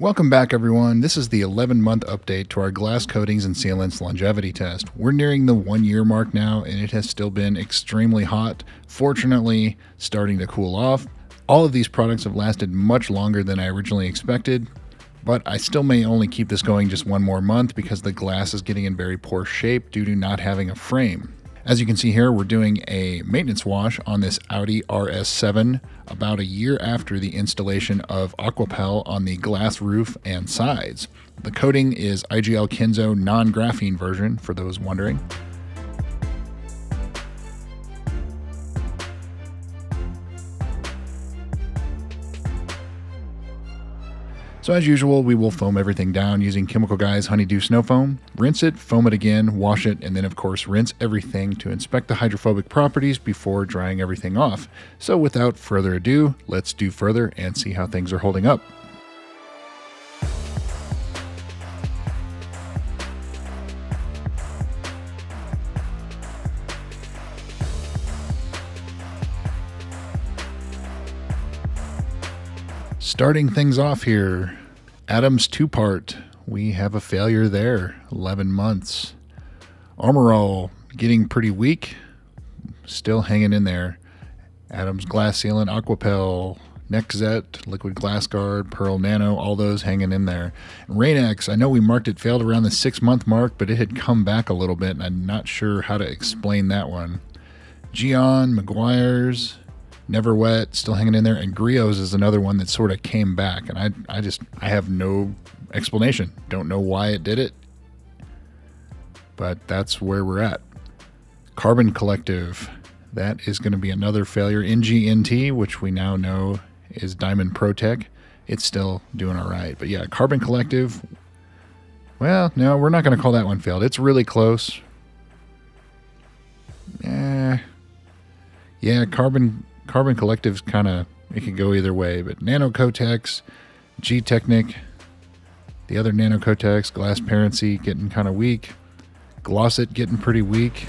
Welcome back, everyone. This is the 11 month update to our glass coatings and sealants longevity test. We're nearing the one year mark now, and it has still been extremely hot. Fortunately, starting to cool off. All of these products have lasted much longer than I originally expected, but I still may only keep this going just one more month because the glass is getting in very poor shape due to not having a frame. As you can see here, we're doing a maintenance wash on this Audi RS7 about a year after the installation of Aquapel on the glass roof and sides. The coating is IGL Kenzo non-graphene version, for those wondering. So as usual, we will foam everything down using Chemical Guys Honeydew Snow Foam. Rinse it, foam it again, wash it, and then of course rinse everything to inspect the hydrophobic properties before drying everything off. So without further ado, let's do further and see how things are holding up. Starting things off here, Adams two part. We have a failure there. 11 months. Armor All getting pretty weak. Still hanging in there. Adams Glass Sealant, Aquapel, Nextzett, Liquid Glass Guard, Pearl Nano, all those hanging in there. Rain-X, I know we marked it failed around the six month mark, but it had come back a little bit, and I'm not sure how to explain that one. Gyeon, Meguiar's, Never Wet, still hanging in there, and Griot's is another one that sort of came back, and I, I just, I have no explanation. Don't know why it did it, but that's where we're at. Carbon Collective, that is going to be another failure. NGNT, which we now know is Diamond Protec, it's still doing all right. But yeah, Carbon Collective, well, no, we're not going to call that one failed. It's really close. Yeah, yeah, Carbon Carbon Collective's kind of it can go either way, but Nano Cotex, Gtechniq, the other Nano Cotex, Glass Parency getting kind of weak, Glossit getting pretty weak,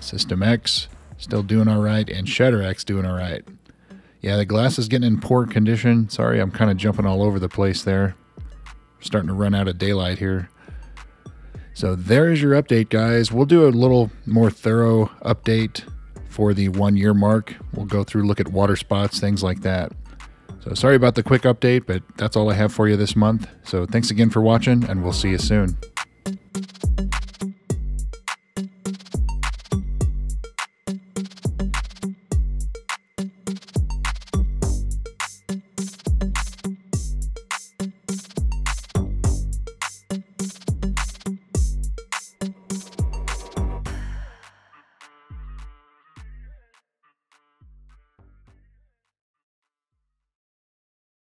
System X still doing all right, and Shutter X doing all right. Yeah, the glass is getting in poor condition. Sorry, I'm kind of jumping all over the place there. Starting to run out of daylight here. So there's your update, guys. We'll do a little more thorough update for the one year mark. We'll go through, look at water spots, things like that. So sorry about the quick update, but that's all I have for you this month. So thanks again for watching, and we'll see you soon.